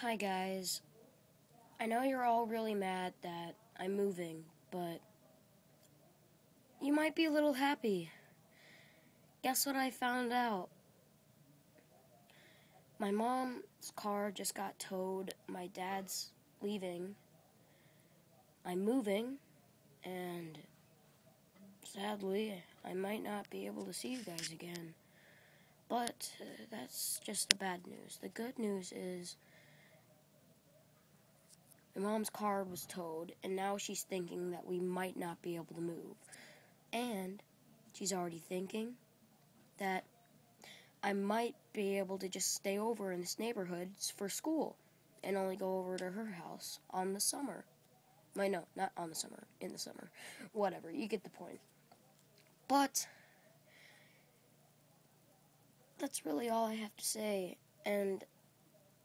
Hi, guys. I know you're all really mad that I'm moving, but you might be a little happy. Guess what I found out? My mom's car just got towed, my dad's leaving, I'm moving, and sadly, I might not be able to see you guys again. But uh, that's just the bad news. The good news is mom's car was towed, and now she's thinking that we might not be able to move. And she's already thinking that I might be able to just stay over in this neighborhood for school and only go over to her house on the summer. My no, not on the summer, in the summer. Whatever, you get the point. But that's really all I have to say. And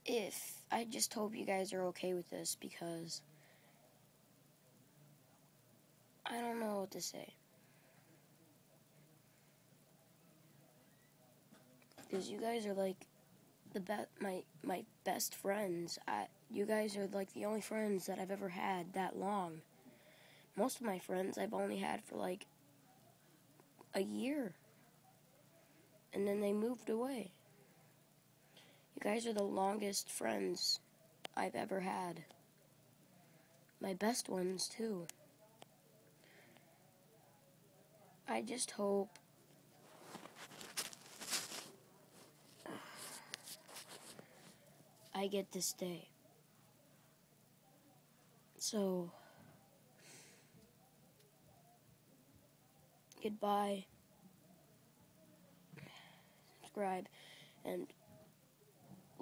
if I just hope you guys are okay with this because I don't know what to say. Because you guys are like the best, my my best friends. I, you guys are like the only friends that I've ever had that long. Most of my friends I've only had for like a year. And then they moved away. Guys are the longest friends I've ever had. My best ones, too. I just hope I get to stay. So, goodbye. Subscribe and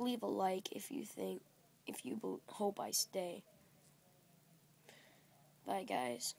leave a like if you think, if you hope I stay. Bye, guys.